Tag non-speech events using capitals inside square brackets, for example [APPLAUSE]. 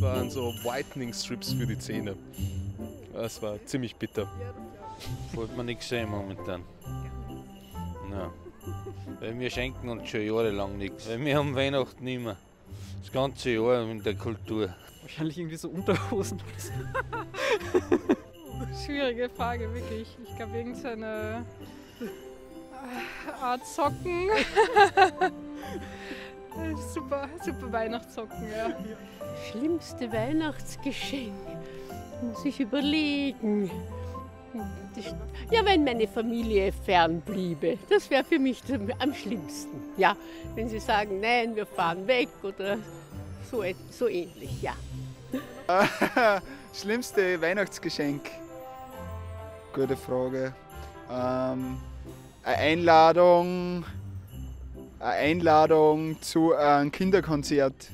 sind so Whitening Strips für die Zähne. Das war ziemlich bitter. Wollte man nichts sehen momentan. Nein. Weil wir schenken uns schon jahrelang nichts. Weil wir haben Weihnachten nicht mehr. Das ganze Jahr in der Kultur. Wahrscheinlich irgendwie so Unterhosen. [LAUGHS] Schwierige Frage, wirklich. Ich glaube, irgendeine Art Socken. [LAUGHS] super, super Weihnachtssocken, ja. Schlimmste Weihnachtsgeschenk. Muss ich überlegen. Ja, wenn meine Familie fern bliebe. Das wäre für mich am schlimmsten. Ja, wenn sie sagen, nein, wir fahren weg oder so, so ähnlich, ja. [LAUGHS] Schlimmste Weihnachtsgeschenk? Gute Frage. Ähm, eine Einladung, eine Einladung zu einem Kinderkonzert.